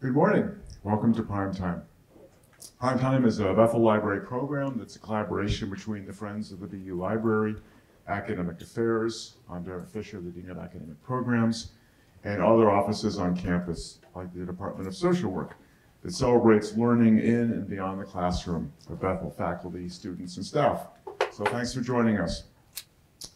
Good morning. Welcome to Prime Time. Prime Time is a Bethel Library program that's a collaboration between the Friends of the BU Library, Academic Affairs, I'm Fisher, the Dean of Academic Programs, and other offices on campus, like the Department of Social Work, that celebrates learning in and beyond the classroom of Bethel faculty, students, and staff. So thanks for joining us.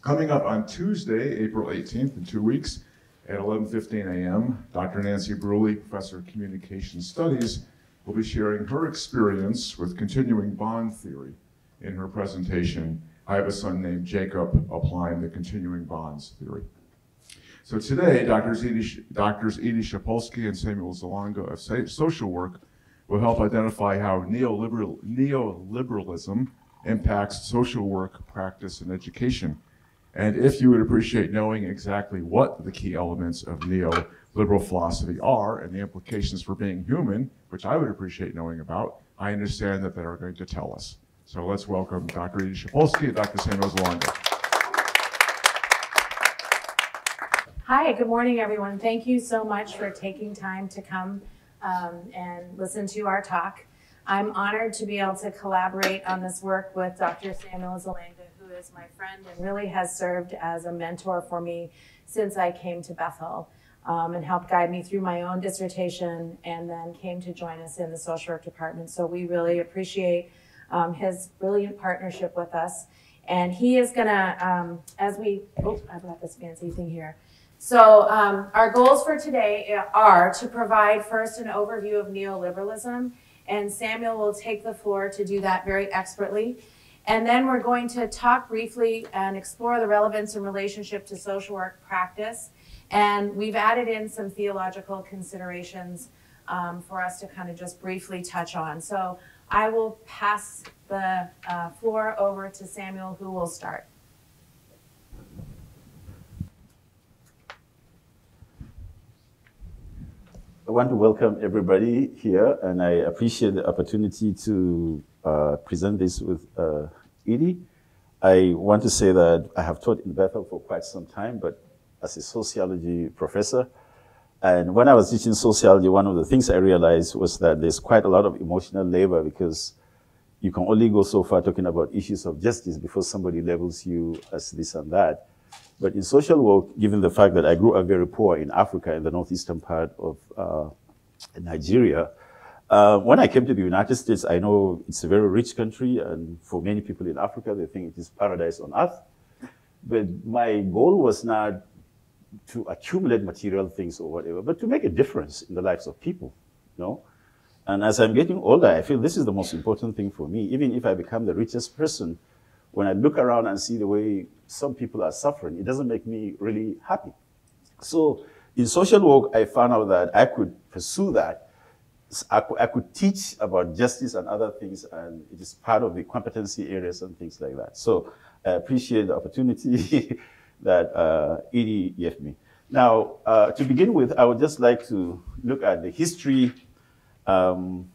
Coming up on Tuesday, April 18th, in two weeks, at 11:15 a.m., Dr. Nancy Bruley, Professor of Communication Studies, will be sharing her experience with continuing bond theory in her presentation, I Have a Son Named Jacob, Applying the Continuing Bonds Theory. So today, Drs. Eydie, Drs. Eydie Shypulski and Samuel Zalanga of Social Work will help identify how neoliberal, neoliberalism impacts social work, practice, and education and if you would appreciate knowing exactly what the key elements of neoliberal philosophy are and the implications for being human, which I would appreciate knowing about, I understand that they are going to tell us. So let's welcome Dr. Eydie Shypulski and Dr. Samuel Zalanga. Hi, good morning, everyone. Thank you so much for taking time to come um, and listen to our talk. I'm honored to be able to collaborate on this work with Dr. Samuel Zalanga my friend and really has served as a mentor for me since I came to Bethel um, and helped guide me through my own dissertation and then came to join us in the social work department. So we really appreciate um, his brilliant partnership with us. And he is gonna, um, as we, oh, I've got this fancy thing here. So um, our goals for today are to provide first an overview of neoliberalism, and Samuel will take the floor to do that very expertly. And then we're going to talk briefly and explore the relevance and relationship to social work practice. And we've added in some theological considerations um, for us to kind of just briefly touch on. So I will pass the uh, floor over to Samuel, who will start. I want to welcome everybody here, and I appreciate the opportunity to uh, present this with uh, Eydie. I want to say that I have taught in Bethel for quite some time, but as a sociology professor. And when I was teaching sociology, one of the things I realized was that there's quite a lot of emotional labor because you can only go so far talking about issues of justice before somebody labels you as this and that. But in social work, given the fact that I grew up very poor in Africa, in the northeastern part of uh, Nigeria, uh, when I came to the United States, I know it's a very rich country, and for many people in Africa, they think it is paradise on earth. But my goal was not to accumulate material things or whatever, but to make a difference in the lives of people, you know? And as I'm getting older, I feel this is the most important thing for me. Even if I become the richest person, when I look around and see the way some people are suffering, it doesn't make me really happy. So in social work, I found out that I could pursue that I could, I could teach about justice and other things, and it is part of the competency areas and things like that. So I appreciate the opportunity that uh, Eydie gave me. Now, uh, to begin with, I would just like to look at the history, um,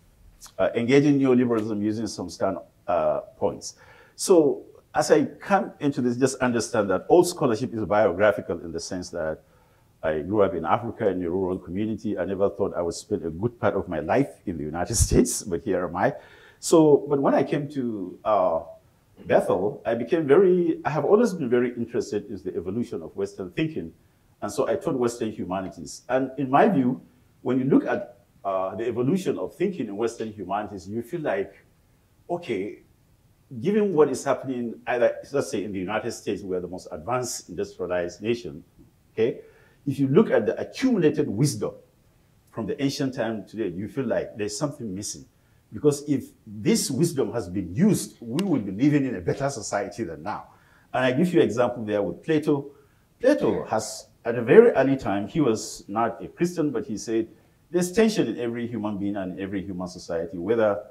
uh, engaging neoliberalism using some stand uh, points. So as I come into this, just understand that all scholarship is biographical in the sense that I grew up in Africa in a rural community. I never thought I would spend a good part of my life in the United States, but here am I. So, but when I came to uh, Bethel, I became very, I have always been very interested in the evolution of Western thinking. And so I taught Western humanities. And in my view, when you look at uh, the evolution of thinking in Western humanities, you feel like, okay, given what is happening, either, let's say in the United States, we're the most advanced industrialized nation, okay? If you look at the accumulated wisdom from the ancient time today, you feel like there's something missing. Because if this wisdom has been used, we would be living in a better society than now. And I give you an example there with Plato. Plato has, at a very early time, he was not a Christian, but he said, there's tension in every human being and every human society, whether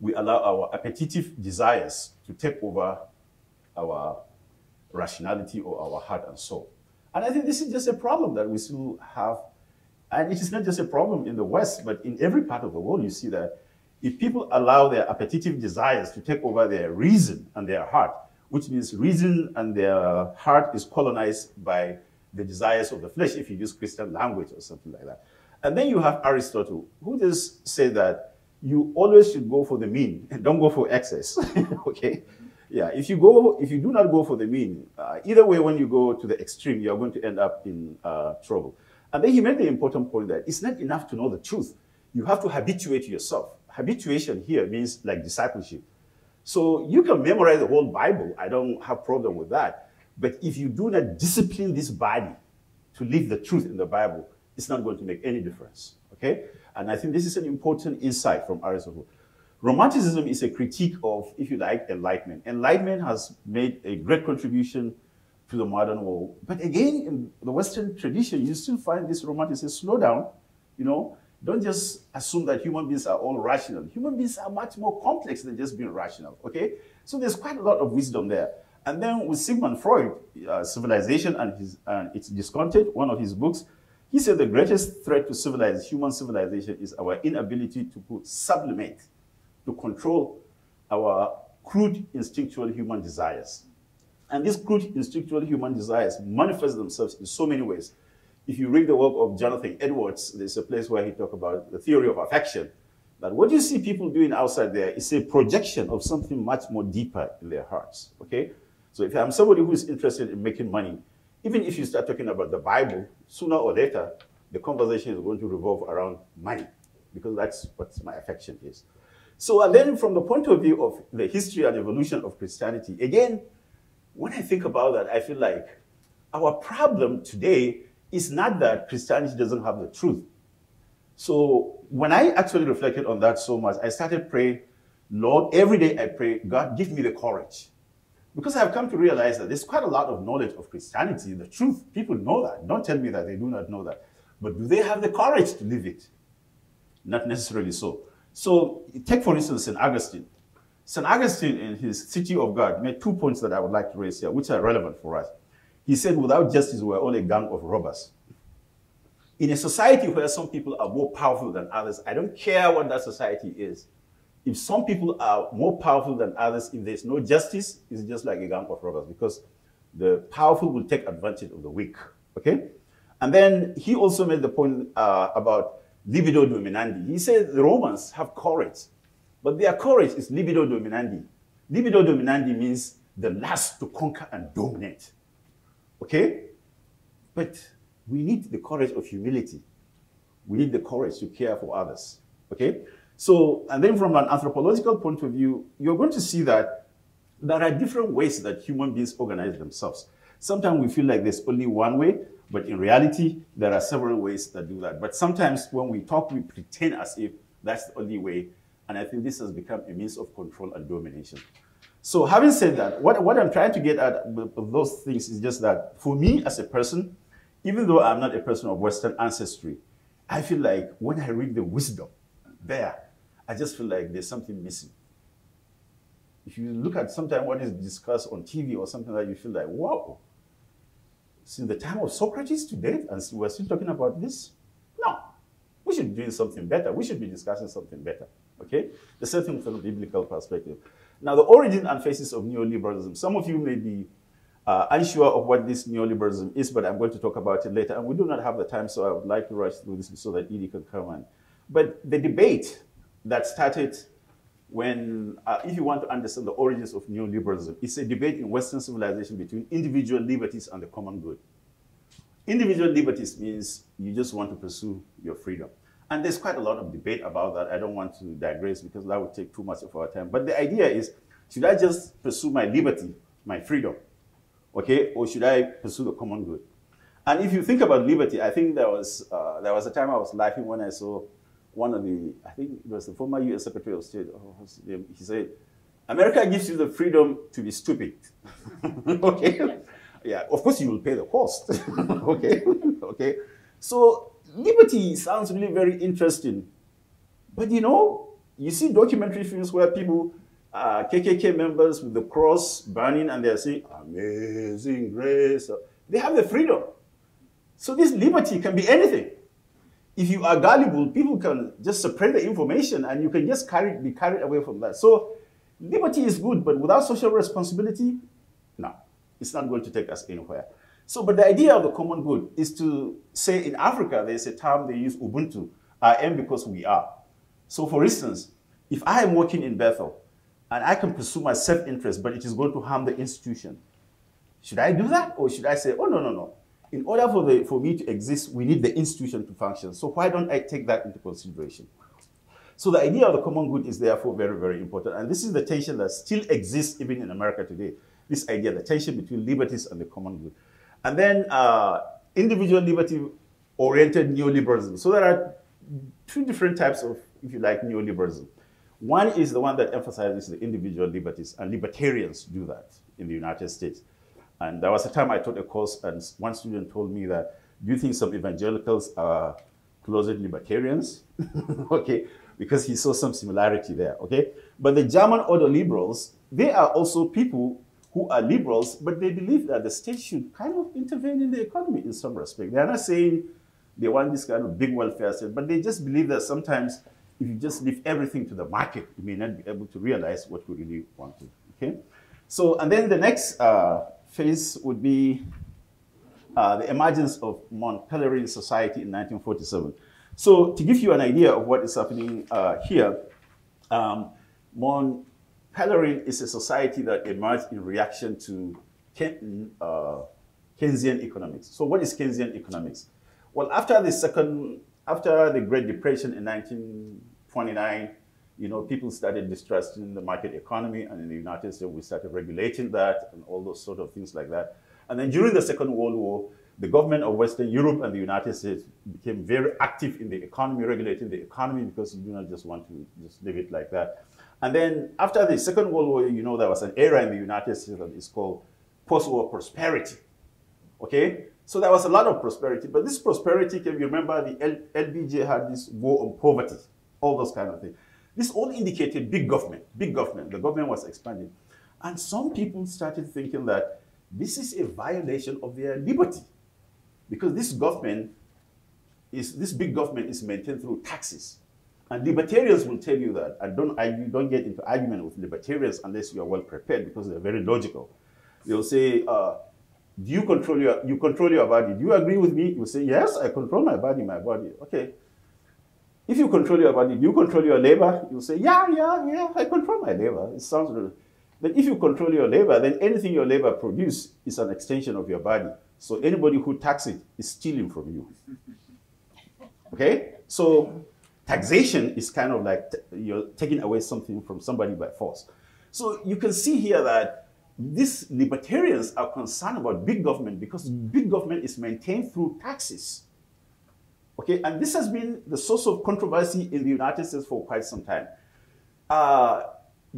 we allow our appetitive desires to take over our rationality or our heart and soul. And I think this is just a problem that we still have. And it is not just a problem in the West, but in every part of the world, you see that if people allow their appetitive desires to take over their reason and their heart, which means reason and their heart is colonized by the desires of the flesh, if you use Christian language or something like that. And then you have Aristotle, who just said that you always should go for the mean and don't go for excess. okay? Yeah, if you go, if you do not go for the mean, uh, either way, when you go to the extreme, you are going to end up in uh, trouble. And then he made the important point that it's not enough to know the truth. You have to habituate yourself. Habituation here means like discipleship. So you can memorize the whole Bible. I don't have problem with that. But if you do not discipline this body to live the truth in the Bible, it's not going to make any difference. Okay? And I think this is an important insight from Aristotle. Romanticism is a critique of, if you like, enlightenment. Enlightenment has made a great contribution to the modern world. But again, in the Western tradition, you still find this romanticism. Slow down, you know. Don't just assume that human beings are all rational. Human beings are much more complex than just being rational, okay? So there's quite a lot of wisdom there. And then with Sigmund Freud, uh, Civilization and, his, and its Discontent, one of his books, he said the greatest threat to civilized, human civilization is our inability to put sublimate, to control our crude instinctual human desires. And these crude instinctual human desires manifest themselves in so many ways. If you read the work of Jonathan Edwards, there's a place where he talks about the theory of affection, that what you see people doing outside there is a projection of something much more deeper in their hearts, okay? So if I'm somebody who is interested in making money, even if you start talking about the Bible, sooner or later, the conversation is going to revolve around money, because that's what my affection is. So and then from the point of view of the history and evolution of Christianity, again, when I think about that, I feel like our problem today is not that Christianity doesn't have the truth. So when I actually reflected on that so much, I started praying, Lord, every day I pray, God, give me the courage. Because I've come to realize that there's quite a lot of knowledge of Christianity, the truth. People know that. Don't tell me that they do not know that. But do they have the courage to live it? Not necessarily so. So take, for instance, St. Augustine. St. Augustine, in his City of God, made two points that I would like to raise here, which are relevant for us. He said, without justice, we're all a gang of robbers. In a society where some people are more powerful than others, I don't care what that society is. If some people are more powerful than others, if there's no justice, it's just like a gang of robbers because the powerful will take advantage of the weak. Okay? And then he also made the point uh, about libido dominandi. He said the Romans have courage but their courage is libido dominandi. Libido dominandi means the lust to conquer and dominate. Okay? But we need the courage of humility. We need the courage to care for others. Okay? So, and then from an anthropological point of view, you're going to see that there are different ways that human beings organize themselves. Sometimes we feel like there's only one way, but in reality, there are several ways that do that. But sometimes when we talk, we pretend as if that's the only way and I think this has become a means of control and domination. So having said that, what, what I'm trying to get at with those things is just that for me as a person, even though I'm not a person of Western ancestry, I feel like when I read the wisdom there, I just feel like there's something missing. If you look at sometimes what is discussed on TV or something like that, you feel like, wow, since the time of Socrates to date, and we're still talking about this? No, we should be doing something better. We should be discussing something better. Okay? The same thing from a biblical perspective. Now, the origin and phases of neoliberalism. Some of you may be uh, unsure of what this neoliberalism is, but I'm going to talk about it later. And we do not have the time, so I would like to rush through this so that Eydie can come on. But the debate that started when, uh, if you want to understand the origins of neoliberalism, it's a debate in Western civilization between individual liberties and the common good. Individual liberties means you just want to pursue your freedom. And there's quite a lot of debate about that. I don't want to digress because that would take too much of our time. But the idea is, should I just pursue my liberty, my freedom, okay, or should I pursue the common good? And if you think about liberty, I think there was uh, there was a time I was laughing when I saw one of the I think it was the former U.S. Secretary of State. Oh, he said, "America gives you the freedom to be stupid." okay, yeah. Of course, you will pay the cost. okay, okay. So liberty sounds really very interesting. But you know, you see documentary films where people, uh, KKK members with the cross burning and they're saying, amazing grace. They have the freedom. So this liberty can be anything. If you are gullible, people can just spread the information and you can just carry, be carried away from that. So liberty is good, but without social responsibility, no, it's not going to take us anywhere. So, but the idea of the common good is to say in Africa, there's a term they use Ubuntu. I am because we are. So, for instance, if I am working in Bethel and I can pursue my self interest, but it is going to harm the institution, should I do that? Or should I say, oh, no, no, no. In order for, the, for me to exist, we need the institution to function. So, why don't I take that into consideration? So, the idea of the common good is therefore very, very important. And this is the tension that still exists even in America today. This idea, the tension between liberties and the common good. And then uh, individual liberty oriented neoliberalism. So there are two different types of, if you like, neoliberalism. One is the one that emphasizes the individual liberties, and libertarians do that in the United States. And there was a time I taught a course, and one student told me that, do you think some evangelicals are closet libertarians? okay, because he saw some similarity there, okay? But the German ordoliberals, they are also people who are liberals, but they believe that the state should kind of intervene in the economy in some respect. They are not saying they want this kind of big welfare state, but they just believe that sometimes if you just leave everything to the market, you may not be able to realize what we really want. Okay, so and then the next uh, phase would be uh, the emergence of Mont Pelerin society in 1947. So to give you an idea of what is happening uh, here, um, Mont Pelerin is a society that emerged in reaction to uh, Keynesian economics. So what is Keynesian economics? Well, after the second, after the Great Depression in 1929, you know, people started distrusting the market economy, and in the United States, we started regulating that and all those sort of things like that. And then during the Second World War, the government of Western Europe and the United States became very active in the economy, regulating the economy because you do not just want to just leave it like that. And then after the Second World War, you know, there was an era in the United States that is called post-war prosperity. Okay? So there was a lot of prosperity, but this prosperity, can you remember the L LBJ had this war on poverty, all those kind of things. This all indicated big government, big government. The government was expanding. And some people started thinking that this is a violation of their liberty because this government is, this big government is maintained through taxes. And libertarians will tell you that. And don't, don't get into argument with libertarians unless you are well prepared because they're very logical. They'll say, uh, do you control your, you control your body? Do you agree with me? You say, yes, I control my body, my body. Okay. If you control your body, you control your labor? You say, yeah, yeah, yeah, I control my labor. It sounds good. Then if you control your labor, then anything your labor produce is an extension of your body. So anybody who tax it is stealing from you. Okay? So taxation is kind of like you're taking away something from somebody by force. So you can see here that these libertarians are concerned about big government because big government is maintained through taxes. Okay, and this has been the source of controversy in the United States for quite some time. Uh,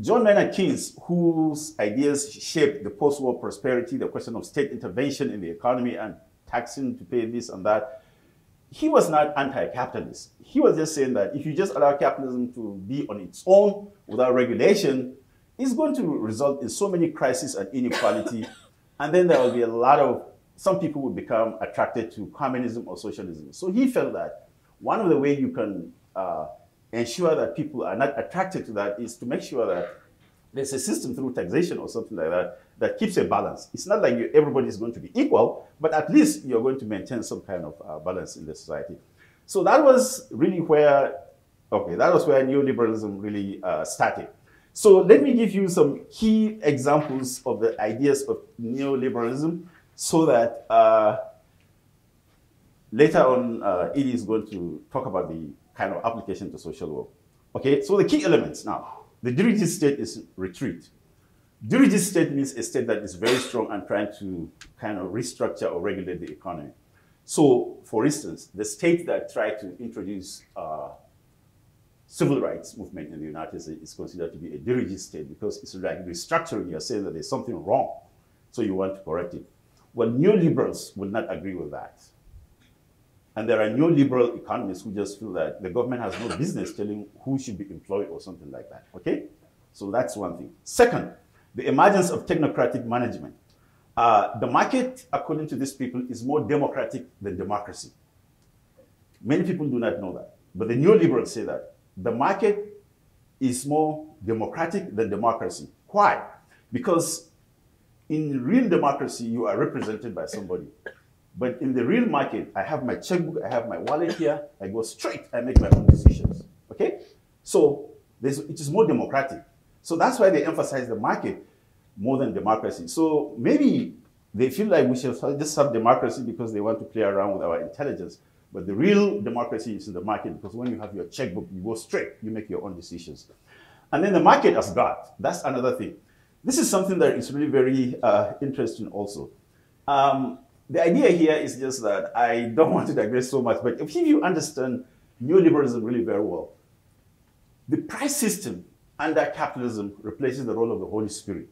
John Maynard Keynes, whose ideas shaped the post-war prosperity, the question of state intervention in the economy and taxing to pay this and that, he was not anti-capitalist. He was just saying that if you just allow capitalism to be on its own without regulation, it's going to result in so many crises and inequality. and then there will be a lot of, some people would become attracted to communism or socialism. So he felt that one of the ways you can uh, ensure that people are not attracted to that is to make sure that there's a system through taxation or something like that that keeps a balance. It's not like everybody is going to be equal, but at least you're going to maintain some kind of uh, balance in the society. So that was really where, okay, that was where neoliberalism really uh, started. So let me give you some key examples of the ideas of neoliberalism so that uh, later on, uh, Eydie is going to talk about the kind of application to social work. Okay, so the key elements now. The dirigist state is retreat. Dirigist state means a state that is very strong and trying to kind of restructure or regulate the economy. So, for instance, the state that tried to introduce uh, civil rights movement in the United States is considered to be a dirigist state because it's like restructuring. You're saying that there's something wrong, so you want to correct it. Well, neoliberals will not agree with that. And there are neoliberal economists who just feel that the government has no business telling who should be employed or something like that. Okay? So that's one thing. Second, the emergence of technocratic management. Uh, the market, according to these people, is more democratic than democracy. Many people do not know that. But the neoliberals say that. The market is more democratic than democracy. Why? Because in real democracy, you are represented by somebody. But in the real market, I have my checkbook, I have my wallet here, I go straight, I make my own decisions. Okay? So it is more democratic. So that's why they emphasize the market more than democracy. So maybe they feel like we should just have democracy because they want to play around with our intelligence. But the real democracy is in the market because when you have your checkbook, you go straight, you make your own decisions. And then the market as God, that's another thing. This is something that is really very uh, interesting also. Um, the idea here is just that I don't want to digress so much, but if you understand neoliberalism really very well, the price system under capitalism replaces the role of the Holy Spirit.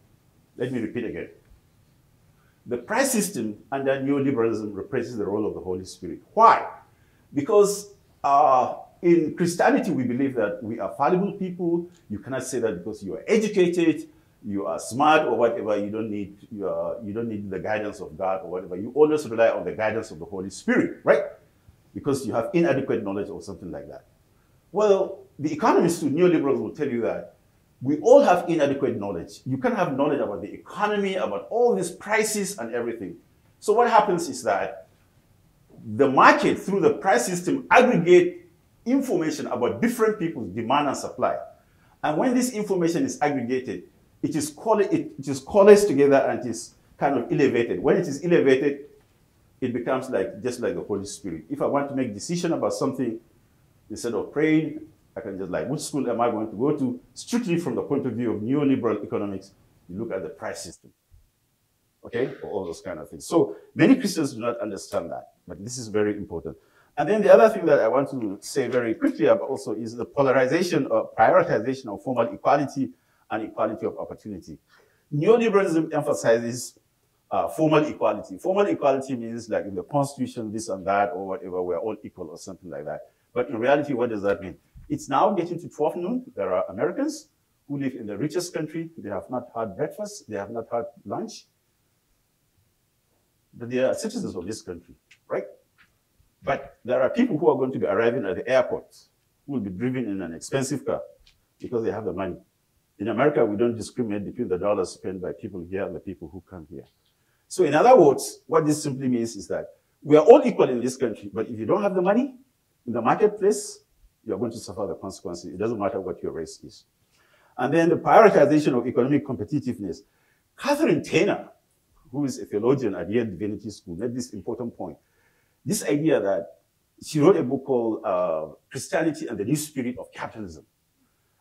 Let me repeat again. The price system under neoliberalism replaces the role of the Holy Spirit. Why? Because uh, in Christianity, we believe that we are fallible people. You cannot say that because you are educated, you are smart or whatever, you don't need are, you don't need the guidance of God or whatever. You always rely on the guidance of the Holy Spirit, right? Because you have inadequate knowledge or something like that. Well, the economists who neoliberals will tell you that we all have inadequate knowledge. You can have knowledge about the economy, about all these prices and everything. So what happens is that the market, through the price system, aggregate information about different people's demand and supply. And when this information is aggregated, it is, it, it is coalesced together and it is kind of elevated. When it is elevated, it becomes like just like the Holy Spirit. If I want to make decision about something, instead of praying, I can just like, which school am I going to go to? Strictly from the point of view of neoliberal economics, you look at the price system. Okay, or all those kind of things. So many Christians do not understand that, but this is very important. And then the other thing that I want to say very quickly about also is the polarization or prioritization of formal equality and equality of opportunity. Neoliberalism emphasizes uh, formal equality. Formal equality means like in the constitution, this and that, or whatever, we're all equal or something like that. But in reality, what does that mean? It's now getting to 12 noon. There are Americans who live in the richest country. They have not had breakfast. They have not had lunch. But they are citizens of this country, right? But there are people who are going to be arriving at the airport who will be driven in an expensive car because they have the money. In America, we don't discriminate between the dollars spent by people here and the people who come here. So in other words, what this simply means is that we are all equal in this country, but if you don't have the money in the marketplace, you're going to suffer the consequences. It doesn't matter what your race is. And then the prioritization of economic competitiveness. Kathryn Tanner, who is a theologian at Yale Divinity School, made this important point. This idea that she wrote a book called uh, Christianity and the New Spirit of Capitalism.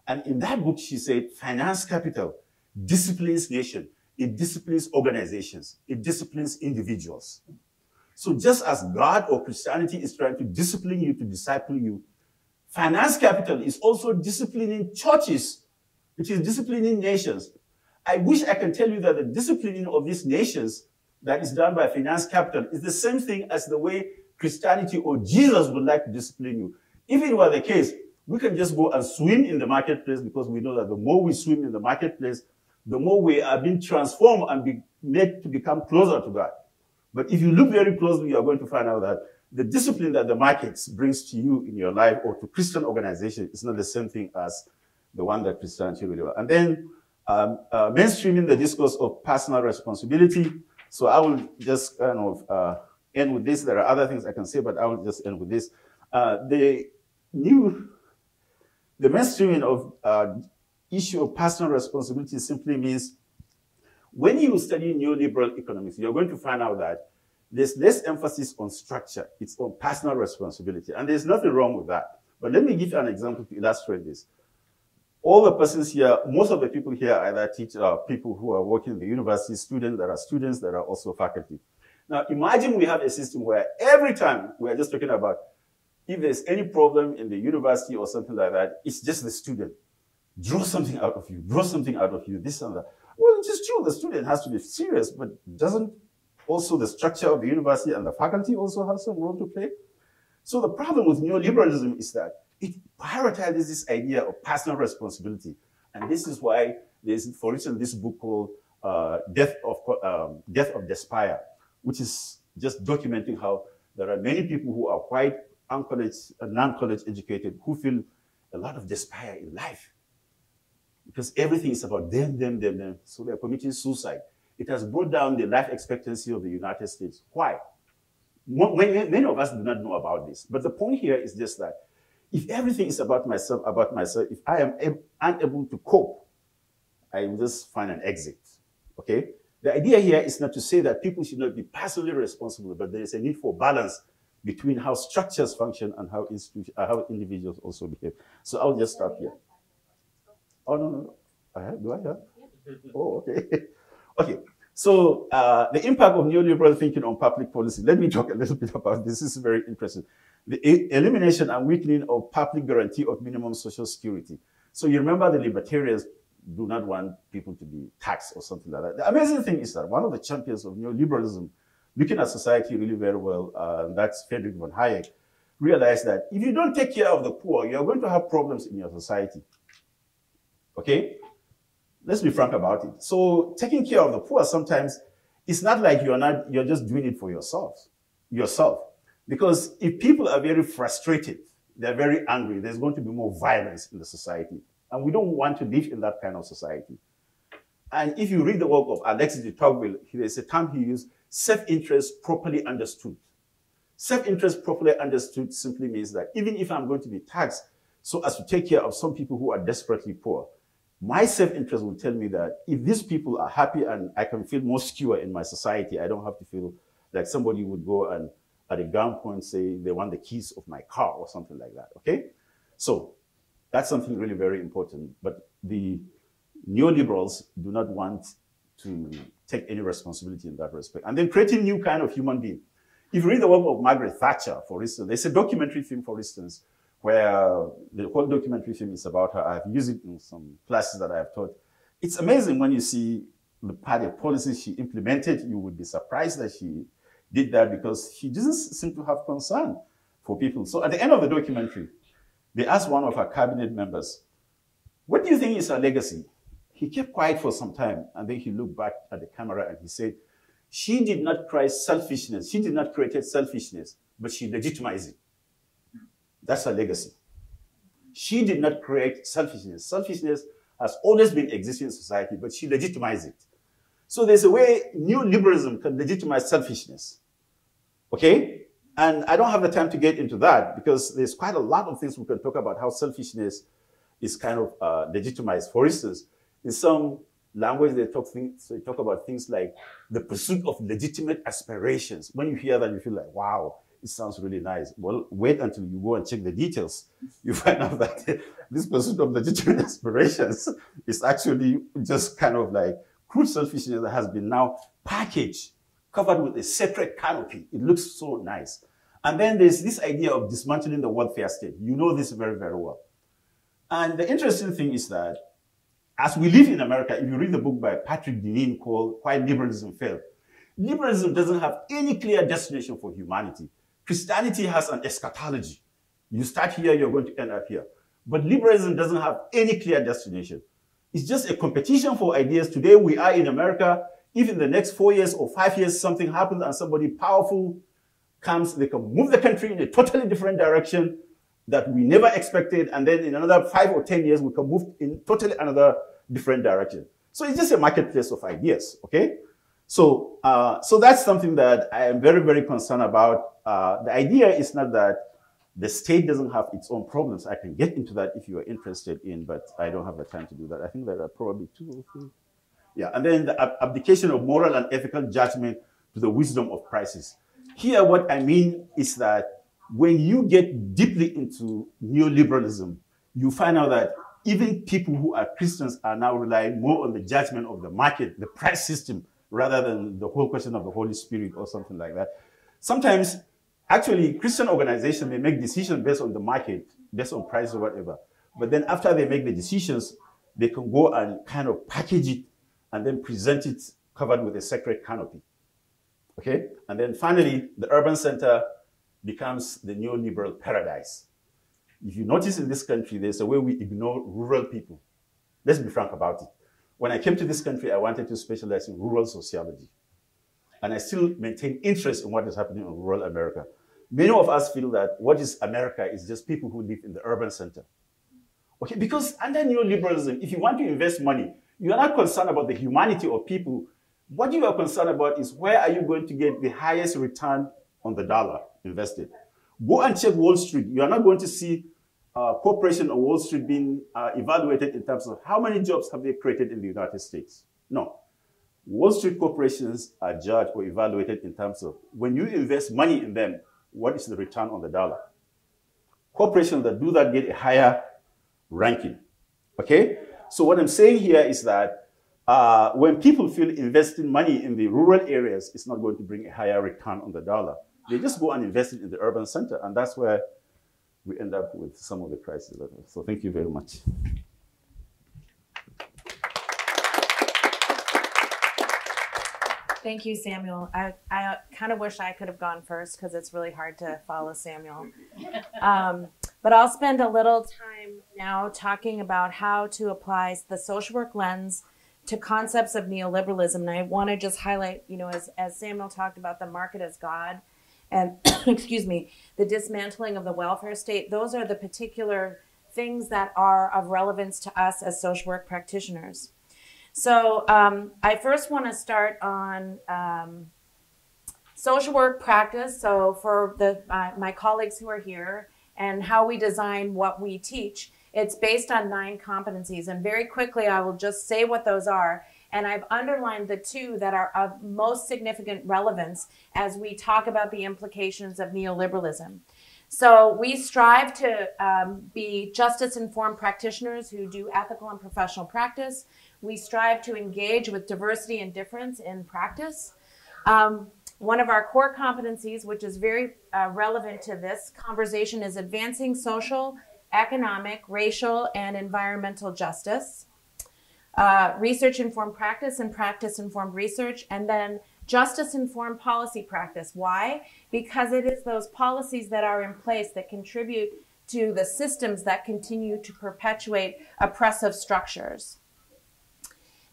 And in that book, she said, finance capital disciplines nation. It disciplines organizations. It disciplines individuals. So just as God or Christianity is trying to discipline you, to disciple you, finance capital is also disciplining churches. It is disciplining nations. I wish I can tell you that the disciplining of these nations that is done by finance capital is the same thing as the way Christianity or Jesus would like to discipline you. If it were the case, we can just go and swim in the marketplace because we know that the more we swim in the marketplace, the more we are being transformed and be made to become closer to God. But if you look very closely, you are going to find out that the discipline that the markets brings to you in your life or to Christian organization is not the same thing as the one that Christianity really was. And then um, uh, mainstreaming the discourse of personal responsibility. So I will just kind of uh, end with this. There are other things I can say, but I will just end with this. Uh, the new the mainstreaming of uh, issue of personal responsibility simply means when you study neoliberal economics, you're going to find out that there's less emphasis on structure. It's on personal responsibility. And there's nothing wrong with that. But let me give you an example to illustrate this. All the persons here, most of the people here either teach uh, people who are working in the university, students, there are students, there are also faculty. Now imagine we have a system where every time we are just talking about if there's any problem in the university or something like that, it's just the student. Draw something out of you, draw something out of you, this and that. Well, it's just true, the student has to be serious, but doesn't also the structure of the university and the faculty also have some role to play? So the problem with neoliberalism is that it prioritizes this idea of personal responsibility. And this is why there's, for instance, this book called uh, Death of um, Death of Despair, which is just documenting how there are many people who are quite non-college educated who feel a lot of despair in life. Because everything is about them, them, them, them. So they're committing suicide. It has brought down the life expectancy of the United States. Why? Many of us do not know about this. But the point here is just that if everything is about myself, about myself, if I am unable to cope, I will just find an exit. Okay? The idea here is not to say that people should not be personally responsible, but there is a need for balance between how structures function and how, uh, how individuals also behave. So I'll just stop here. Oh, no, no, no. I have, do I have? Oh, okay. okay. So uh, the impact of neoliberal thinking on public policy. Let me talk a little bit about this. This is very interesting. The elimination and weakening of public guarantee of minimum social security. So you remember the libertarians do not want people to be taxed or something like that. The amazing thing is that one of the champions of neoliberalism, looking at society really very well, uh, that's Friedrich von Hayek, realized that if you don't take care of the poor, you're going to have problems in your society. Okay? Let's be frank about it. So taking care of the poor sometimes it's not like you're not you're just doing it for yourself. Yourself. Because if people are very frustrated, they're very angry, there's going to be more violence in the society. And we don't want to live in that kind of society. And if you read the work of Alexis de Tocqueville, there's a term he used, self-interest properly understood. Self-interest properly understood simply means that even if I'm going to be taxed so as to take care of some people who are desperately poor, my self-interest will tell me that if these people are happy and I can feel more secure in my society, I don't have to feel like somebody would go and at a gunpoint say they want the keys of my car or something like that, okay? So that's something really very important. But the neoliberals do not want to take any responsibility in that respect. And then creating new kind of human being. If you read the work of Margaret Thatcher, for instance, there's a documentary film, for instance, where uh, the whole documentary film is about her. I've used it in some classes that I've taught. It's amazing when you see the party policies she implemented. You would be surprised that she did that because she doesn't seem to have concern for people. So at the end of the documentary, they asked one of her cabinet members, what do you think is her legacy? He kept quiet for some time and then he looked back at the camera and he said, she did not create selfishness. She did not create selfishness, but she legitimized it. That's her legacy. She did not create selfishness. Selfishness has always been existing in society, but she legitimized it. So there's a way new liberalism can legitimize selfishness. Okay? And I don't have the time to get into that because there's quite a lot of things we can talk about how selfishness is kind of uh, legitimized. For instance, in some language, they talk, things, they talk about things like the pursuit of legitimate aspirations. When you hear that, you feel like, wow, it sounds really nice. Well, wait until you go and check the details. You find out that this pursuit of legitimate aspirations is actually just kind of like crude selfishness that has been now packaged, covered with a separate canopy. It looks so nice. And then there's this idea of dismantling the welfare state. You know this very, very well. And the interesting thing is that as we live in America, if you read the book by Patrick Deneen called Why Liberalism Failed, liberalism doesn't have any clear destination for humanity. Christianity has an eschatology. You start here, you're going to end up here. But liberalism doesn't have any clear destination. It's just a competition for ideas. Today we are in America. If in the next four years or five years something happens and somebody powerful comes, they can move the country in a totally different direction that we never expected. And then in another five or 10 years, we can move in totally another different direction. So it's just a marketplace of ideas, okay? So, uh, so that's something that I am very, very concerned about. Uh, the idea is not that the state doesn't have its own problems. I can get into that if you are interested in, but I don't have the time to do that. I think there are probably two or three. Yeah, and then the abdication of moral and ethical judgment to the wisdom of crisis. Here, what I mean is that when you get deeply into neoliberalism, you find out that even people who are Christians are now relying more on the judgment of the market, the price system, rather than the whole question of the Holy Spirit or something like that. Sometimes, actually, Christian organizations may make decisions based on the market, based on price or whatever. But then after they make the decisions, they can go and kind of package it and then present it covered with a sacred canopy. Okay? And then finally, the urban center becomes the neoliberal paradise. If you notice in this country, there's a way we ignore rural people. Let's be frank about it. When I came to this country, I wanted to specialize in rural sociology. And I still maintain interest in what is happening in rural America. Many of us feel that what is America is just people who live in the urban center. Okay, because under neoliberalism, if you want to invest money, you are not concerned about the humanity of people What you are concerned about is where are you going to get the highest return on the dollar invested? Go and check Wall Street. You are not going to see uh, corporation on Wall Street being uh, evaluated in terms of how many jobs have they created in the United States. No. Wall Street corporations are judged or evaluated in terms of when you invest money in them, what is the return on the dollar? Corporations that do that get a higher ranking. Okay? So what I'm saying here is that uh, when people feel investing money in the rural areas is not going to bring a higher return on the dollar, they just go and invest in the urban center, and that's where we end up with some of the crises. So thank you very much. Thank you, Samuel. I, I kind of wish I could have gone first because it's really hard to follow Samuel. Um, but I'll spend a little time now talking about how to apply the social work lens to concepts of neoliberalism. And I want to just highlight, you know, as, as Samuel talked about the market as God and, excuse me, the dismantling of the welfare state, those are the particular things that are of relevance to us as social work practitioners. So um, I first want to start on um, social work practice. So for the uh, my colleagues who are here and how we design what we teach, it's based on nine competencies. And very quickly, I will just say what those are. And I've underlined the two that are of most significant relevance as we talk about the implications of neoliberalism. So we strive to um, be justice informed practitioners who do ethical and professional practice. We strive to engage with diversity and difference in practice. Um, one of our core competencies, which is very uh, relevant to this conversation, is advancing social, economic, racial, and environmental justice. Uh, research informed practice and practice informed research, and then justice informed policy practice. Why? Because it is those policies that are in place that contribute to the systems that continue to perpetuate oppressive structures.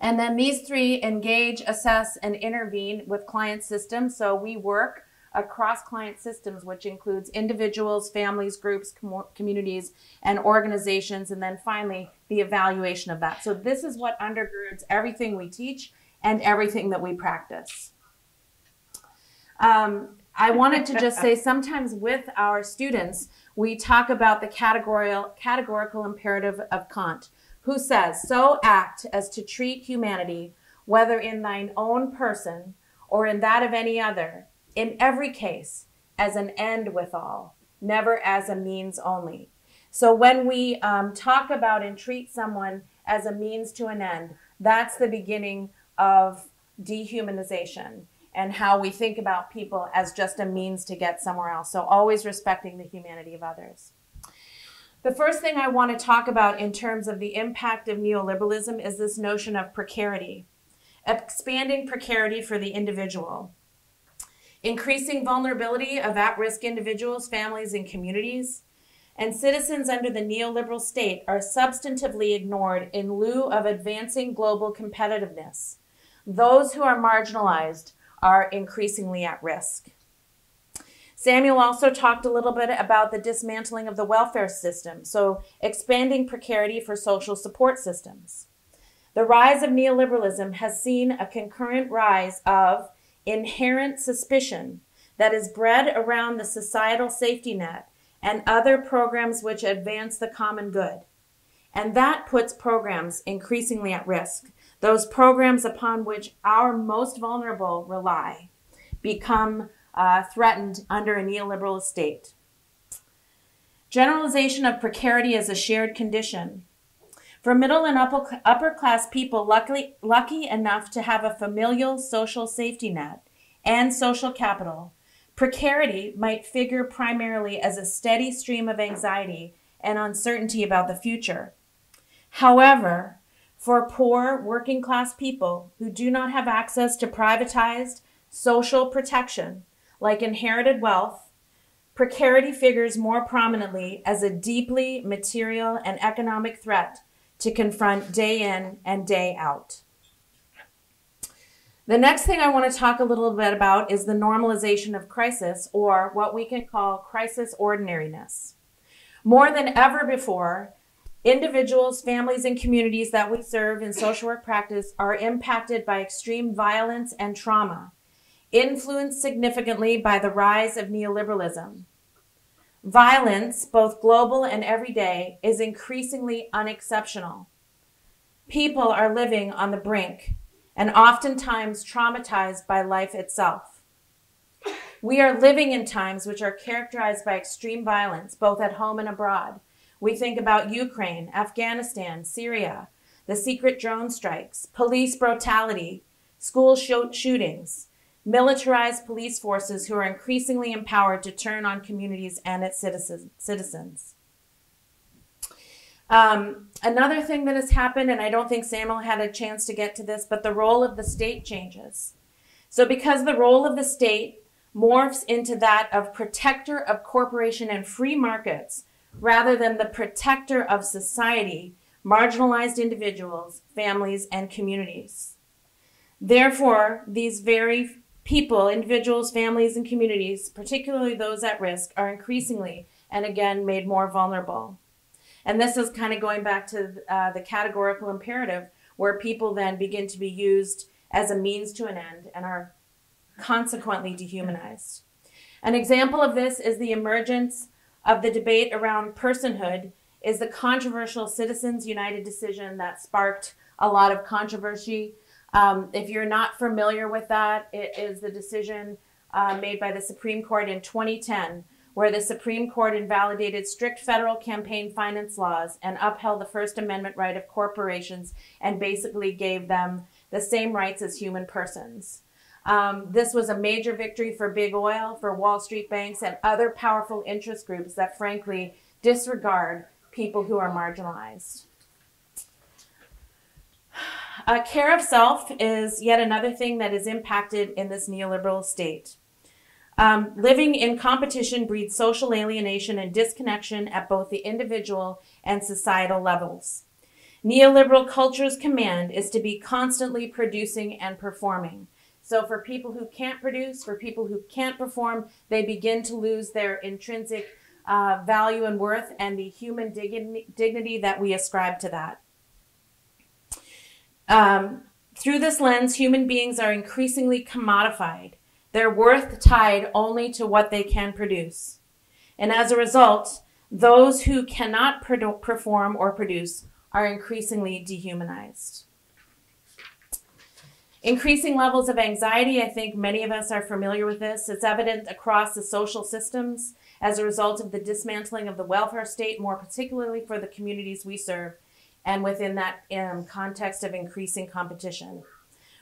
And then these three engage, assess, and intervene with client systems. So we work across client systems, which includes individuals, families, groups, com communities, and organizations. And then finally, the evaluation of that. So this is what undergirds everything we teach and everything that we practice. Um, I wanted to just say sometimes with our students, we talk about the categorical, categorical imperative of Kant who says, So act as to treat humanity, whether in thine own person or in that of any other, in every case, as an end withal, never as a means only. So when we um, talk about and treat someone as a means to an end, that's the beginning of dehumanization and how we think about people as just a means to get somewhere else. So always respecting the humanity of others. The first thing I want to talk about in terms of the impact of neoliberalism is this notion of precarity, expanding precarity for the individual, increasing vulnerability of at risk individuals, families, and communities. And citizens under the neoliberal state are substantively ignored in lieu of advancing global competitiveness. Those who are marginalized are increasingly at risk. Samuel also talked a little bit about the dismantling of the welfare system, so expanding precarity for social support systems. The rise of neoliberalism has seen a concurrent rise of inherent suspicion that is bred around the societal safety net and other programs which advance the common good. And that puts programs increasingly at risk. Those programs upon which our most vulnerable rely become uh, threatened under a neoliberal state. Generalization of precarity as a shared condition. For middle and upper, upper class people luckily, lucky enough to have a familial social safety net and social capital, precarity might figure primarily as a steady stream of anxiety and uncertainty about the future. However, for poor working class people who do not have access to privatized social protection, like inherited wealth, precarity figures more prominently as a deeply material and economic threat to confront day in and day out. The next thing I want to talk a little bit about is the normalization of crisis, or what we can call crisis ordinariness. More than ever before, Individuals, families, and communities that we serve in social work practice are impacted by extreme violence and trauma, influenced significantly by the rise of neoliberalism. Violence, both global and everyday, is increasingly unexceptional. People are living on the brink and oftentimes traumatized by life itself. We are living in times which are characterized by extreme violence, both at home and abroad we think about Ukraine, Afghanistan, Syria, the secret drone strikes, police brutality, school sh- shootings, militarized police forces who are increasingly empowered to turn on communities and its citizens. Um, another thing that has happened, and I don't think Samuel had a chance to get to this, but the role of the state changes. So, because the role of the state morphs into that of protector of corporation and free markets, rather than the protector of society, marginalized individuals, families, and communities. Therefore, these very people, individuals, families, and communities, particularly those at risk, are increasingly and again made more vulnerable. And this is kind of going back to uh, the categorical imperative, where people then begin to be used as a means to an end and are consequently dehumanized. An example of this is the emergence of the debate around personhood is the controversial Citizens United decision that sparked a lot of controversy. Um, if you're not familiar with that, it is the decision uh, made by the Supreme Court in 2010, where the Supreme Court invalidated strict federal campaign finance laws and upheld the First Amendment right of corporations and basically gave them the same rights as human persons. Um, this was a major victory for big oil, for Wall Street banks, and other powerful interest groups that frankly disregard people who are marginalized. Uh, care of self is yet another thing that is impacted in this neoliberal state. Um, living in competition breeds social alienation and disconnection at both the individual and societal levels. Neoliberal culture's command is to be constantly producing and performing. So for people who can't produce, for people who can't perform, they begin to lose their intrinsic uh, value and worth and the human dignity, dignity that we ascribe to that. Um, through this lens, human beings are increasingly commodified, their worth tied only to what they can produce. And as a result, those who cannot perform or produce are increasingly dehumanized. Increasing levels of anxiety, I think many of us are familiar with this. It's evident across the social systems as a result of the dismantling of the welfare state, more particularly for the communities we serve, and within that um, context of increasing competition.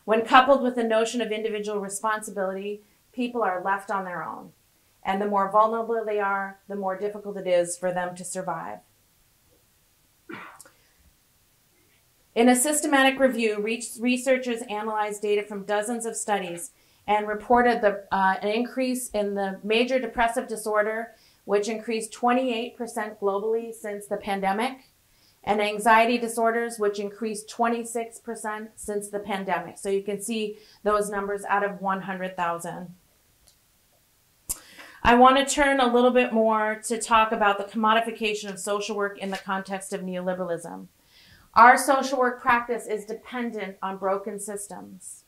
When coupled with the notion of individual responsibility, people are left on their own. And the more vulnerable they are, the more difficult it is for them to survive. In a systematic review, researchers analyzed data from dozens of studies and reported the, uh, an increase in the major depressive disorder, which increased 28% globally since the pandemic, and anxiety disorders, which increased 26% since the pandemic. So you can see those numbers out of 100,000. I want to turn a little bit more to talk about the commodification of social work in the context of neoliberalism. Our social work practice is dependent on broken systems.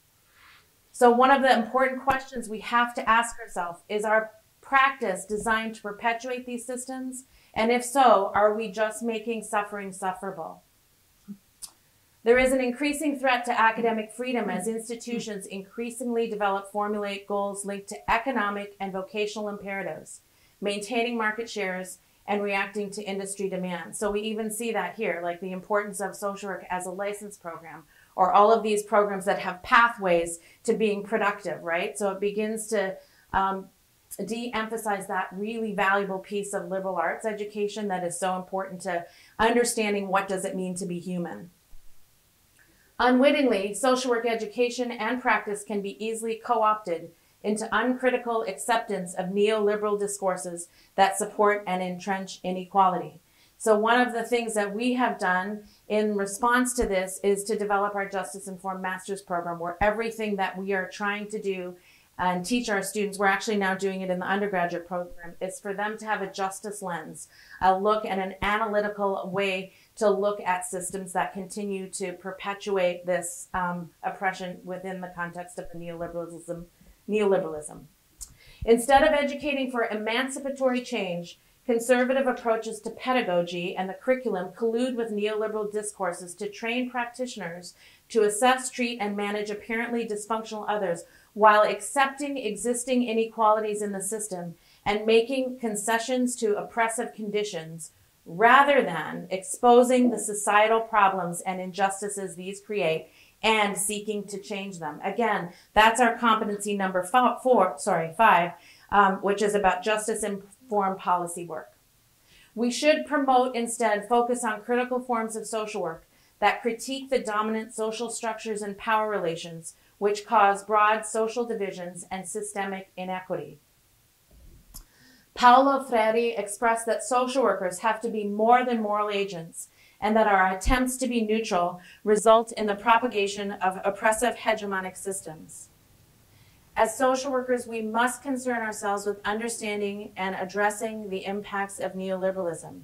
So, one of the important questions we have to ask ourselves is our practice designed to perpetuate these systems? And if so, are we just making suffering sufferable? There is an increasing threat to academic freedom as institutions increasingly develop formulate goals linked to economic and vocational imperatives, maintaining market shares, and reacting to industry demand. So we even see that here, like the importance of social work as a license program or all of these programs that have pathways to being productive, right? So it begins to um, de-emphasize that really valuable piece of liberal arts education that is so important to understanding what does it mean to be human. Unwittingly, social work education and practice can be easily co-opted into uncritical acceptance of neoliberal discourses that support and entrench inequality. So, one of the things that we have done in response to this is to develop our Justice Informed Master's Program, where everything that we are trying to do and teach our students, we're actually now doing it in the undergraduate program, is for them to have a justice lens, a look at an analytical way to look at systems that continue to perpetuate this um, oppression within the context of the neoliberalism. neoliberalism. Instead of educating for emancipatory change, conservative approaches to pedagogy and the curriculum collude with neoliberal discourses to train practitioners to assess, treat, and manage apparently dysfunctional others while accepting existing inequalities in the system and making concessions to oppressive conditions rather than exposing the societal problems and injustices these create and seeking to change them. Again, that's our competency number four, sorry, five, um, which is about justice informed policy work. We should promote instead focus on critical forms of social work that critique the dominant social structures and power relations which cause broad social divisions and systemic inequity. Paulo Freire expressed that social workers have to be more than moral agents and that our attempts to be neutral result in the propagation of oppressive hegemonic systems. As social workers, we must concern ourselves with understanding and addressing the impacts of neoliberalism.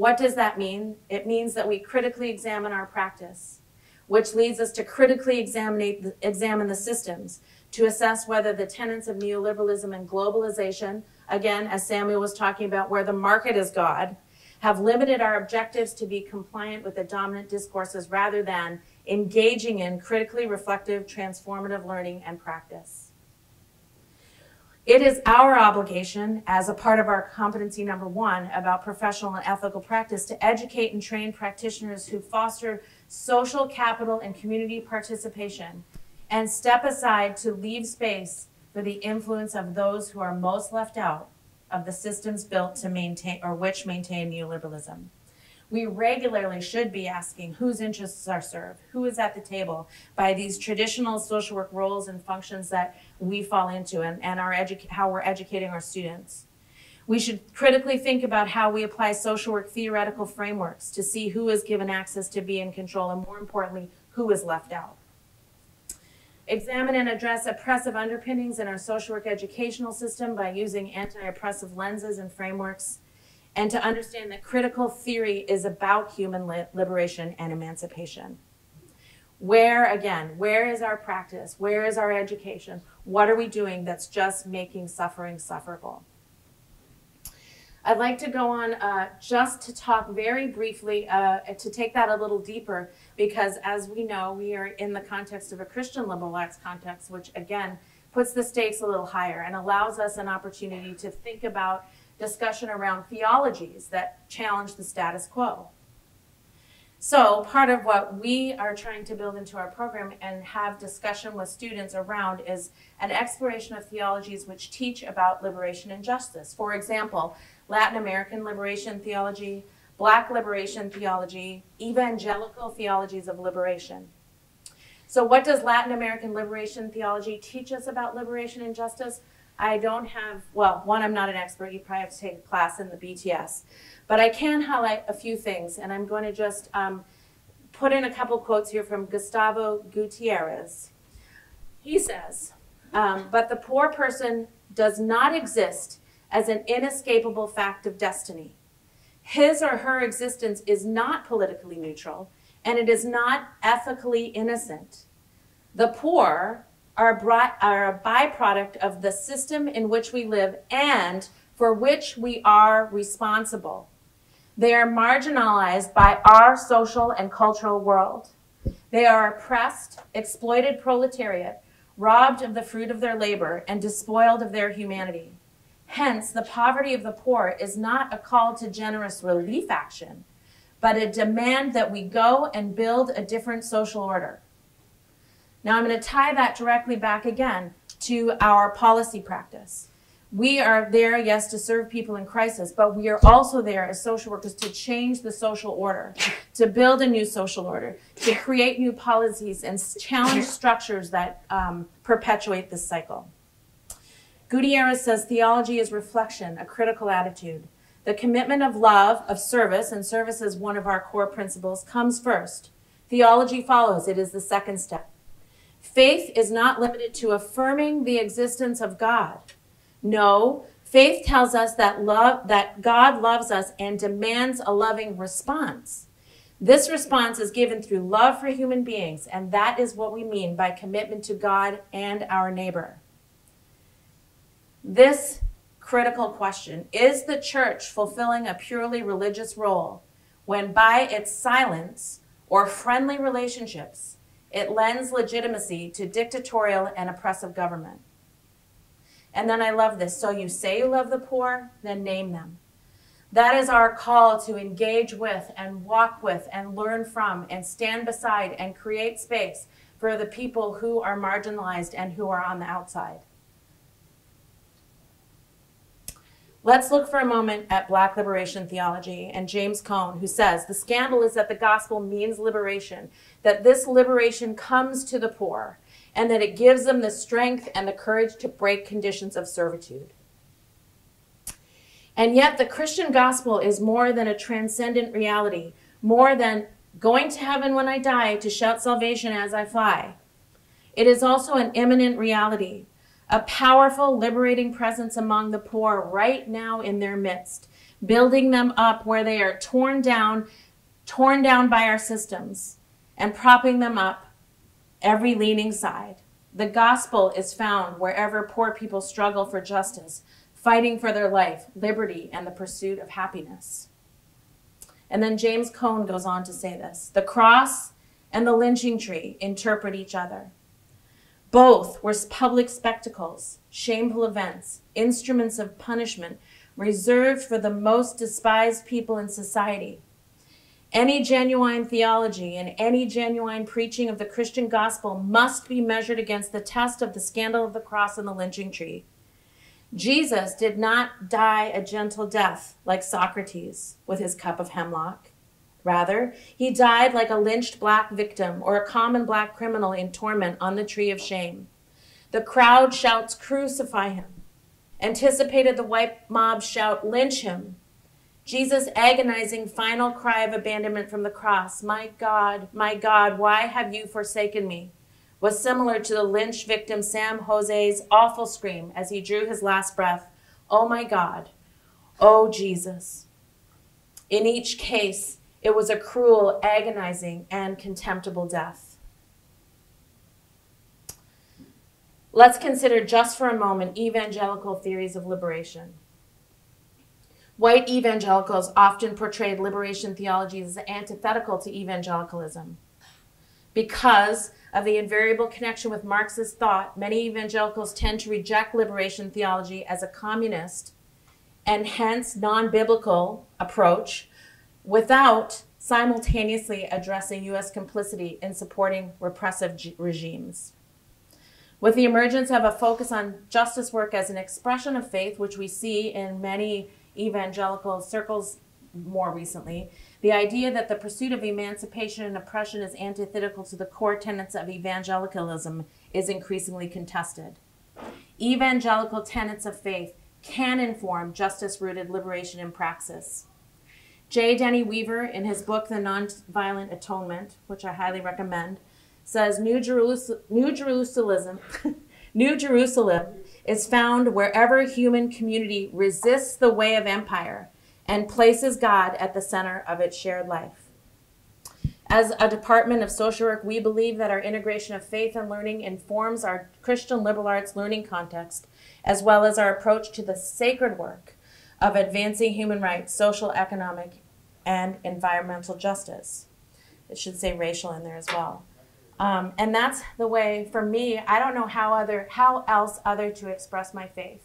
What does that mean? It means that we critically examine our practice, which leads us to critically examine, examine the systems to assess whether the tenets of neoliberalism and globalization again, as Samuel was talking about, where the market is God, have limited our objectives to be compliant with the dominant discourses rather than engaging in critically reflective, transformative learning and practice. It is our obligation as a part of our competency number one about professional and ethical practice to educate and train practitioners who foster social capital and community participation and step aside to leave space for the influence of those who are most left out of the systems built to maintain or which maintain neoliberalism. We regularly should be asking whose interests are served, who is at the table by these traditional social work roles and functions that we fall into and, and our how we're educating our students. We should critically think about how we apply social work theoretical frameworks to see who is given access to be in control and more importantly, who is left out examine and address oppressive underpinnings in our social work educational system by using anti-oppressive lenses and frameworks, and to understand that critical theory is about human li liberation and emancipation. Where, again, where is our practice? Where is our education? What are we doing that's just making suffering sufferable? I'd like to go on uh, just to talk very briefly, uh, to take that a little deeper, because as we know, we are in the context of a Christian liberal arts context, which again puts the stakes a little higher and allows us an opportunity to think about discussion around theologies that challenge the status quo. So part of what we are trying to build into our program and have discussion with students around is an exploration of theologies which teach about liberation and justice. For example, Latin American liberation theology, Black liberation theology, evangelical theologies of liberation. So what does Latin American liberation theology teach us about liberation and justice? I don't have, well, one, I'm not an expert. You probably have to take a class in the BTS. But I can highlight a few things, and I'm going to just um, put in a couple quotes here from Gustavo Gutierrez. He says, um, but the poor person does not exist as an inescapable fact of destiny. His or her existence is not politically neutral, and it is not ethically innocent. The poor are, are a byproduct of the system in which we live and for which we are responsible. They are marginalized by our social and cultural world. They are oppressed, exploited proletariat, robbed of the fruit of their labor, and despoiled of their humanity. Hence, the poverty of the poor is not a call to generous relief action, but a demand that we go and build a different social order. Now, I'm going to tie that directly back again to our policy practice. We are there, yes, to serve people in crisis, but we are also there as social workers to change the social order, to build a new social order, to create new policies and challenge structures that um, perpetuate this cycle. Gutierrez says theology is reflection, a critical attitude. The commitment of love, of service, and service is one of our core principles, comes first. Theology follows, it is the second step. Faith is not limited to affirming the existence of God. No, faith tells us that love that God loves us and demands a loving response. This response is given through love for human beings, and that is what we mean by commitment to God and our neighbor. This critical question is the church fulfilling a purely religious role when, by its silence or friendly relationships, it lends legitimacy to dictatorial and oppressive government? And then I love this. So you say you love the poor, then name them. That is our call to engage with and walk with and learn from and stand beside and create space for the people who are marginalized and who are on the outside. Let's look for a moment at Black liberation theology and James Cone, who says the scandal is that the gospel means liberation, that this liberation comes to the poor, and that it gives them the strength and the courage to break conditions of servitude. And yet, the Christian gospel is more than a transcendent reality, more than going to heaven when I die to shout salvation as I fly. It is also an immanent reality, a powerful, liberating presence among the poor right now in their midst, building them up where they are torn down, torn down by our systems, and propping them up every leaning side. The gospel is found wherever poor people struggle for justice, fighting for their life, liberty, and the pursuit of happiness. And then James Cone goes on to say this the cross and the lynching tree interpret each other. Both were public spectacles, shameful events, instruments of punishment reserved for the most despised people in society. Any genuine theology and any genuine preaching of the Christian gospel must be measured against the test of the scandal of the cross and the lynching tree. Jesus did not die a gentle death like Socrates with his cup of hemlock. Rather, he died like a lynched black victim or a common black criminal in torment on the tree of shame. The crowd shouts, Crucify him. Anticipated the white mob shout, Lynch him. Jesus' agonizing final cry of abandonment from the cross, My God, my God, why have you forsaken me? was similar to the lynch victim Sam Hose's awful scream as he drew his last breath, Oh my God, oh Jesus. In each case, it was a cruel, agonizing, and contemptible death. Let's consider just for a moment evangelical theories of liberation. White evangelicals often portrayed liberation theology as antithetical to evangelicalism because of the invariable connection with Marxist thought, many evangelicals tend to reject liberation theology as a communist and hence non biblical approach without simultaneously addressing U.S. complicity in supporting repressive g- regimes. With the emergence of a focus on justice work as an expression of faith, which we see in many evangelical circles more recently, the idea that the pursuit of emancipation and oppression is antithetical to the core tenets of evangelicalism is increasingly contested. Evangelical tenets of faith can inform justice rooted liberation in praxis. J. Denny Weaver, in his book, The Nonviolent Atonement, which I highly recommend, says New, New Jerusalem, New Jerusalem is found wherever human community resists the way of empire and places God at the center of its shared life. As a department of social work, we believe that our integration of faith and learning informs our Christian liberal arts learning context, as well as our approach to the sacred work of advancing human rights, social, economic, and environmental justice. It should say racial in there as well. Um, and that's the way, for me, I don't know how other how else other to express my faith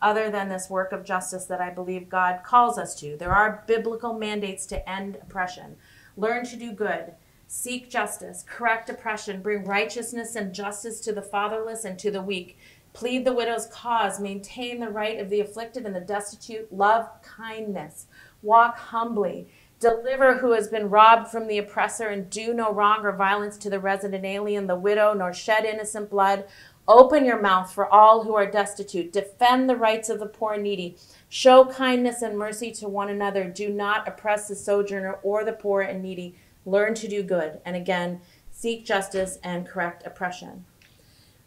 other than this work of justice that I believe God calls us to. There are biblical mandates to end oppression. Learn to do good, seek justice, correct oppression, bring righteousness and justice to the fatherless and to the weak. Plead the widow's cause, maintain the right of the afflicted and the destitute, love kindness, walk humbly, deliver who has been robbed from the oppressor, and do no wrong or violence to the resident alien, the widow, nor shed innocent blood. Open your mouth for all who are destitute. Defend the rights of the poor and needy. Show kindness and mercy to one another. Do not oppress the sojourner or the poor and needy. Learn to do good. And again, seek justice and correct oppression.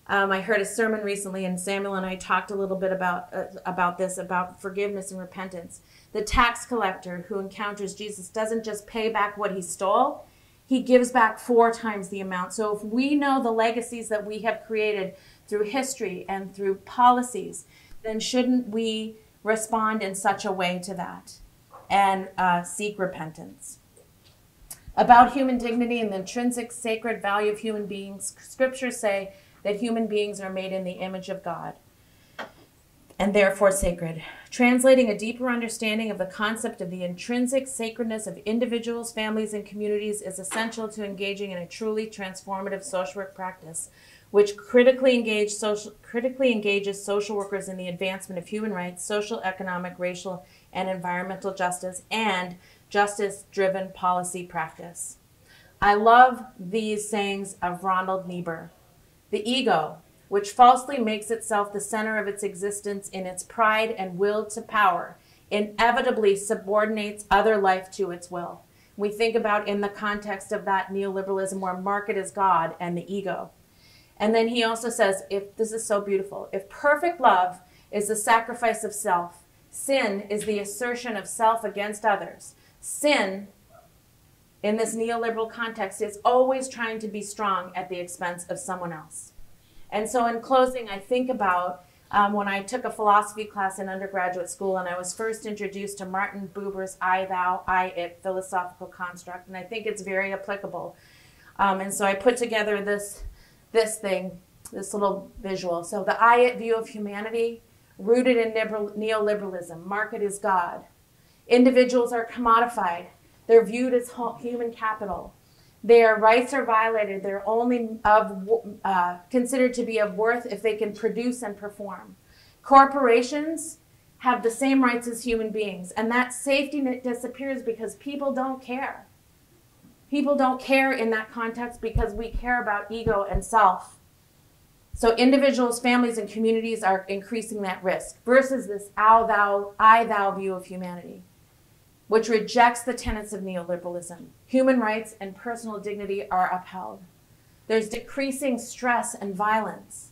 Um, I heard a sermon recently, and Samuel and I talked a little bit about uh, about this, about forgiveness and repentance. The tax collector who encounters Jesus doesn't just pay back what he stole; he gives back four times the amount. So, if we know the legacies that we have created through history and through policies, then shouldn't we respond in such a way to that and uh, seek repentance? About human dignity and the intrinsic sacred value of human beings, scriptures say that human beings are made in the image of God and therefore sacred. Translating a deeper understanding of the concept of the intrinsic sacredness of individuals, families, and communities is essential to engaging in a truly transformative social work practice, which critically, engage social, critically engages social workers in the advancement of human rights, social, economic, racial, and environmental justice, and justice driven policy practice. I love these sayings of Reinhold Niebuhr. The ego, which falsely makes itself the center of its existence in its pride and will to power, inevitably subordinates other life to its will. We think about in the context of that neoliberalism where market is God and the ego. And then he also says, if this is so beautiful, if perfect love is the sacrifice of self, sin is the assertion of self against others. Sin in this neoliberal context is always trying to be strong at the expense of someone else. And so, in closing, I think about um, when I took a philosophy class in undergraduate school and I was first introduced to Martin Buber's I, Thou, I, It philosophical construct, and I think it's very applicable. Um, and so I put together this, this thing, this little visual. So the I, It view of humanity, rooted in neoliberalism, market is God. Individuals are commodified they're viewed as human capital. Their rights are violated. They're only of, uh, considered to be of worth if they can produce and perform. Corporations have the same rights as human beings, and that safety net disappears because people don't care. People don't care in that context because we care about ego and self. So individuals, families, and communities are increasing that risk versus this I thou, I thou view of humanity which rejects the tenets of neoliberalism. Human rights and personal dignity are upheld. There's decreasing stress and violence.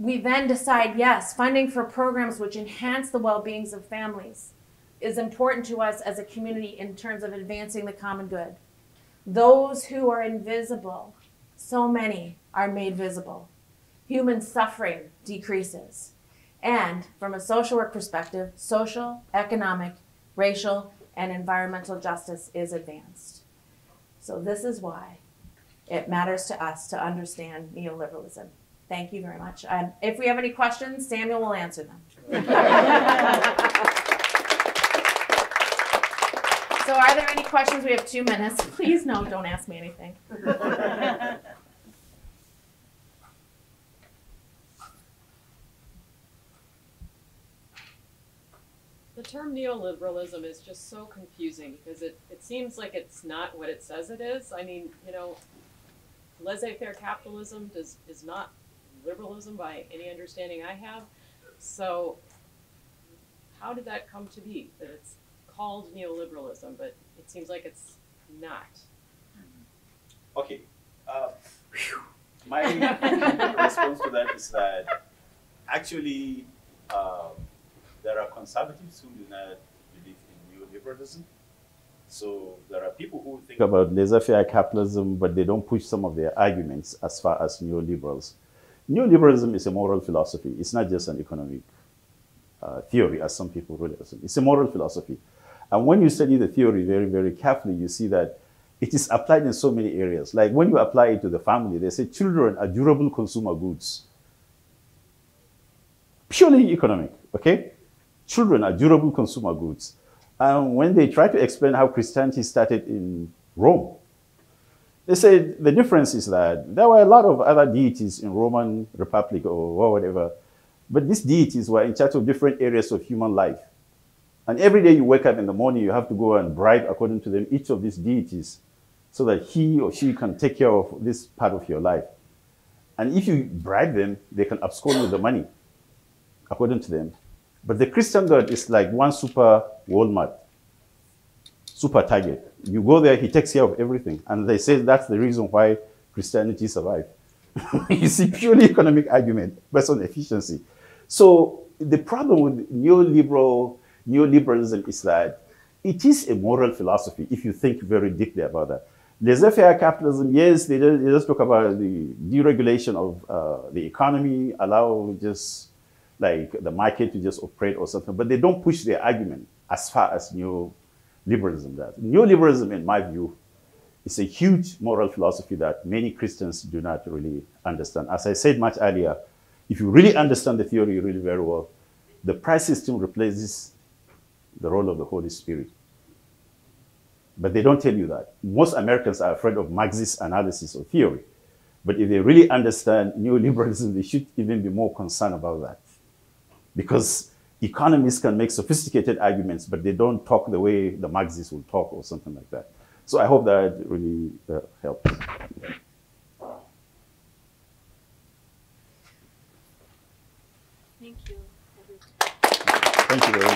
We then decide yes, funding for programs which enhance the well beings of families is important to us as a community in terms of advancing the common good. Those who are invisible, so many, are made visible. Human suffering decreases. And from a social work perspective, social, economic, racial, and environmental justice is advanced. So this is why it matters to us to understand neoliberalism. Thank you very much. And if we have any questions, Samuel will answer them. so are there any questions? We have two minutes. Please no, don't ask me anything. term neoliberalism is just so confusing because it, it seems like it's not what it says it is. I mean, you know, laissez-faire capitalism does is not liberalism by any understanding I have. So how did that come to be that it's called neoliberalism, but it seems like it's not? Okay. Uh, my response to that is that actually um, there are conservatives who do not believe in neoliberalism. So there are people who think about laissez-faire capitalism, but they don't push some of their arguments as far as neoliberals. Neoliberalism is a moral philosophy. It's not just an economic uh, theory, as some people really assume. It's a moral philosophy. And when you study the theory very, very carefully, you see that it is applied in so many areas. Like when you apply it to the family, they say children are durable consumer goods. Purely economic, okay? Children are durable consumer goods. And when they try to explain how Christianity started in Rome, they said the difference is that there were a lot of other deities in Roman Republic or whatever, but these deities were in charge of different areas of human life. And every day you wake up in the morning, you have to go and bribe, according to them, each of these deities so that he or she can take care of this part of your life. And if you bribe them, they can abscond with the money, according to them. But the Christian God is like one super Walmart, super Target. You go there, he takes care of everything. And they say that's the reason why Christianity survived. it's a purely economic argument based on efficiency. So the problem with neoliberal neoliberalism is that it is a moral philosophy if you think very deeply about that. Laissez-faire capitalism, yes, they just, they just talk about the deregulation of uh, the economy, allow just like the market to just operate or something, but they don't push their argument as far as neoliberalism does. Neoliberalism, in my view, is a huge moral philosophy that many Christians do not really understand. As I said much earlier, if you really understand the theory really very well, the price system replaces the role of the Holy Spirit. But they don't tell you that. Most Americans are afraid of Marxist analysis or theory. But if they really understand neoliberalism, they should even be more concerned about that. Because economists can make sophisticated arguments, but they don't talk the way the Marxists will talk or something like that. So I hope that really uh, helps. Thank you. Thank you very much.